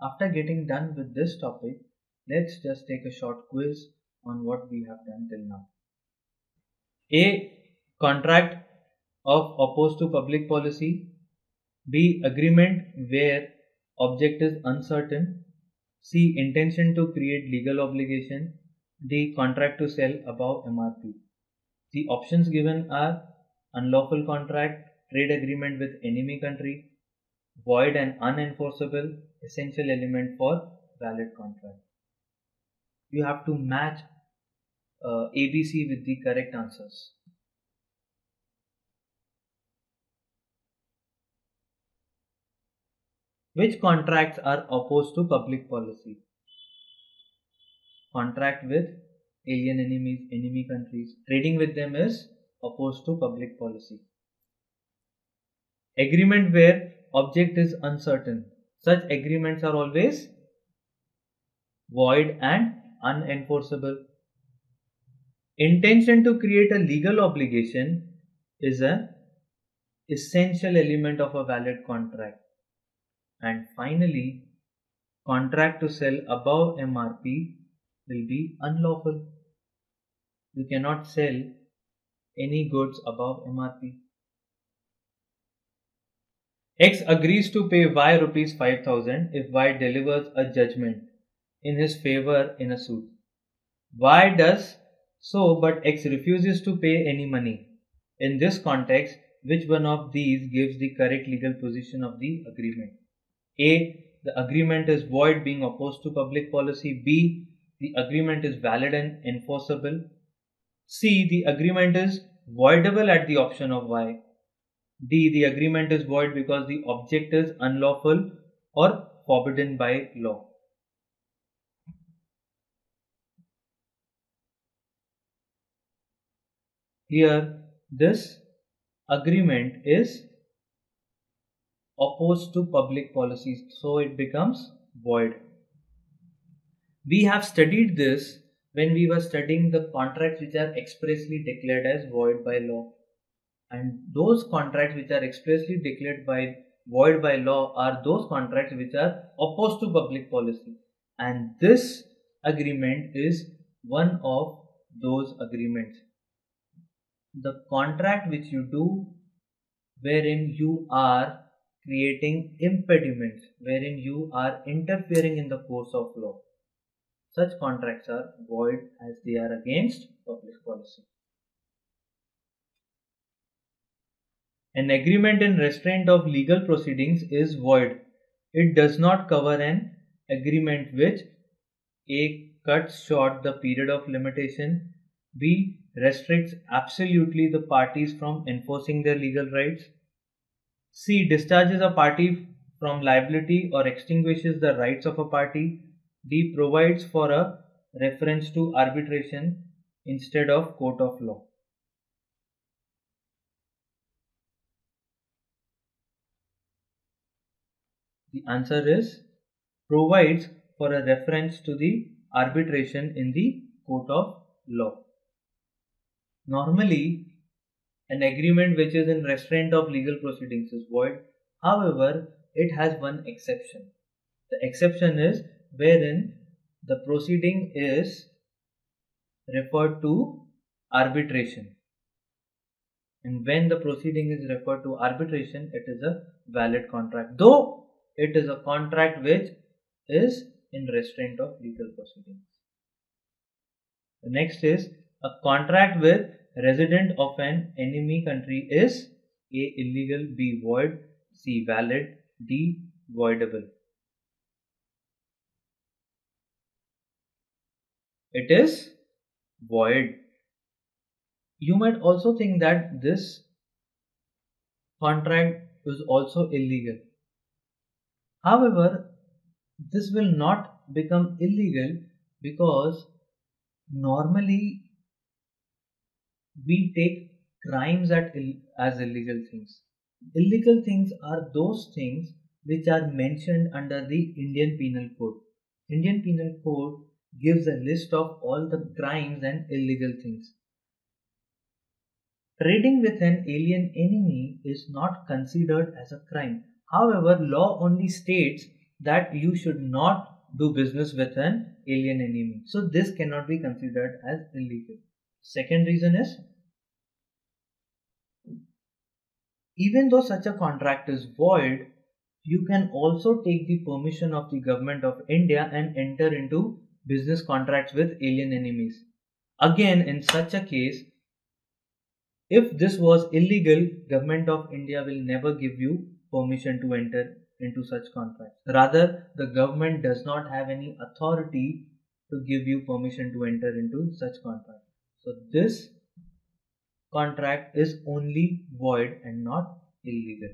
After getting done with this topic, let's just take a short quiz on what we have done till now. A. Contract of opposed to public policy. B. Agreement where object is uncertain. C. Intention to create legal obligation. D. Contract to sell above MRP. The options given are unlawful contract, trade agreement with enemy country, void and unenforceable, essential element for valid contract. You have to match uh, ABC with the correct answers. Which contracts are opposed to public policy? Contract with alien enemies, enemy countries. Trading with them is opposed to public policy. Agreement where object is uncertain. Such agreements are always void and unenforceable. Intention to create a legal obligation is an essential element of a valid contract. And finally, contract to sell above MRP will be unlawful. You cannot sell any goods above MRP. X agrees to pay Y rupees 5000 if Y delivers a judgment in his favor in a suit. Y does so but X refuses to pay any money. In this context, which one of these gives the correct legal position of the agreement? A. The agreement is void being opposed to public policy. B. The agreement is valid and enforceable. C. The agreement is voidable at the option of Y. D. The agreement is void because the object is unlawful or forbidden by law. Here, this agreement is opposed to public policies, so it becomes void. We have studied this when we were studying the contracts which are expressly declared as void by law. And those contracts which are expressly declared by void by law are those contracts which are opposed to public policy. And this agreement is one of those agreements. The contract which you do wherein you are creating impediments, wherein you are interfering in the course of law. Such contracts are void as they are against public policy. An agreement in restraint of legal proceedings is void. It does not cover an agreement which A. cuts short the period of limitation, B. restricts absolutely the parties from enforcing their legal rights, C. discharges a party from liability or extinguishes the rights of a party, D. provides for a reference to arbitration instead of court of law. The answer is provides for a reference to the arbitration in the court of law. Normally, an agreement which is in restraint of legal proceedings is void. However, it has one exception. The exception is wherein the proceeding is referred to arbitration. And when the proceeding is referred to arbitration, it is a valid contract. Though it is a contract which is in restraint of legal proceedings. The next is a contract with resident of an enemy country is A. illegal, B. void, C. valid, D. voidable. It is void. You might also think that this contract is also illegal. However, this will not become illegal because normally we take crimes Ill- as illegal things. Illegal things are those things which are mentioned under the Indian Penal Code. Indian Penal Code gives a list of all the crimes and illegal things. Trading with an alien enemy is not considered as a crime. However, law only states that you should not do business with an alien enemy. So this cannot be considered as illegal. Second reason is even though such a contract is void, you can also take the permission of the government of India and enter into business contracts with alien enemies. Again, in such a case, if this was illegal, government of India will never give you permission to enter into such contracts. Rather, the government does not have any authority to give you permission to enter into such contract. So this contract is only void and not illegal.